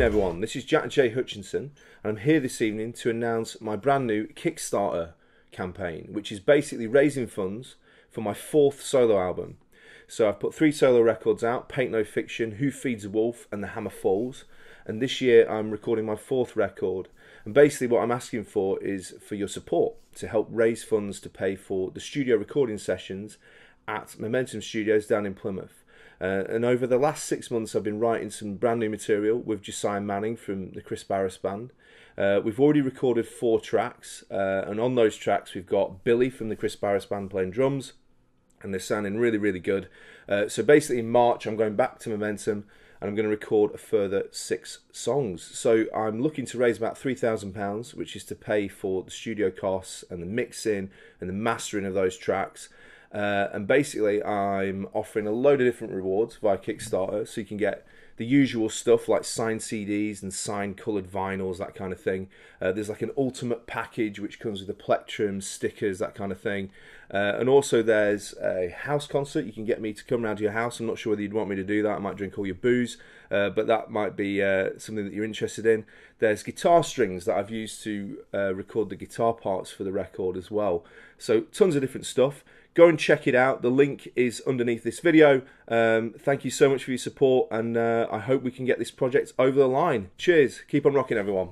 everyone. This is Jack J. Hutchinson, and I'm here this evening to announce my brand new Kickstarter campaign, which is basically raising funds for my fourth solo album. So I've put three solo records out Paint No Fiction, Who Feeds a Wolf, and The Hammer Falls. And this year I'm recording my fourth record. And basically, what I'm asking for is for your support to help raise funds to pay for the studio recording sessions at Momentum Studios down in Plymouth. Uh, and over the last six months, I've been writing some brand new material with Josiah Manning from the Kris Barras Band. Uh, we've already recorded four tracks, uh, and on those tracks, we've got Billy from the Kris Barras Band playing drums, and they're sounding really, really good. Uh, so basically, in March, I'm going back to Momentum and I'm going to record a further six songs. So I'm looking to raise about £3,000, which is to pay for the studio costs and the mixing and the mastering of those tracks. Uh, and basically, I'm offering a load of different rewards via Kickstarter, so you can get the usual stuff like signed CDs and signed coloured vinyls, that kind of thing. Uh, there's like an ultimate package which comes with the plectrum, stickers, that kind of thing. Uh, and also there's a house concert. You can get me to come round to your house. I'm not sure whether you'd want me to do that. I might drink all your booze, uh, but that might be uh, something that you're interested in. There's guitar strings that I've used to uh, record the guitar parts for the record as well. So tons of different stuff go and check it out. The link is underneath this video. Um, thank you so much for your support, and uh, I hope we can get this project over the line. Cheers. Keep on rocking, everyone.